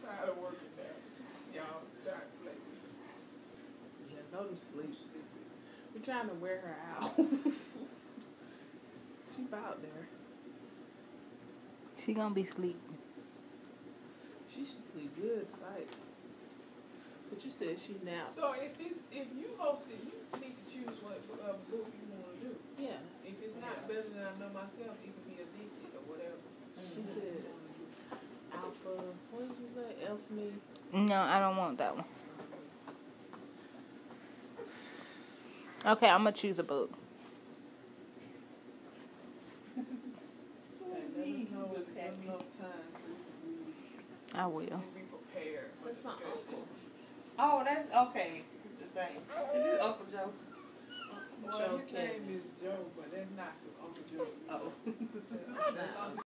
tired of working now. Y'all trying to play. Yeah, go to sleep. We're trying to wear her out. she about there. She gonna be sleep. She should sleep good tonight. But you said she napped. So if it's, if you host it, you need to choose what, uh, book you wanna do. Yeah. If it's not better than I know myself, it could be addicted or whatever. She said alpha. What did you me. No, I don't want that one. Okay, I'm gonna choose a book. Let us know enough time so we I will. can be prepared for my discussions. Oh, that's okay. It's the same. This is Uncle Joe. Well, Joe his Kennedy. name is Joe, but that's not Uncle Joe. Oh. That's Uncle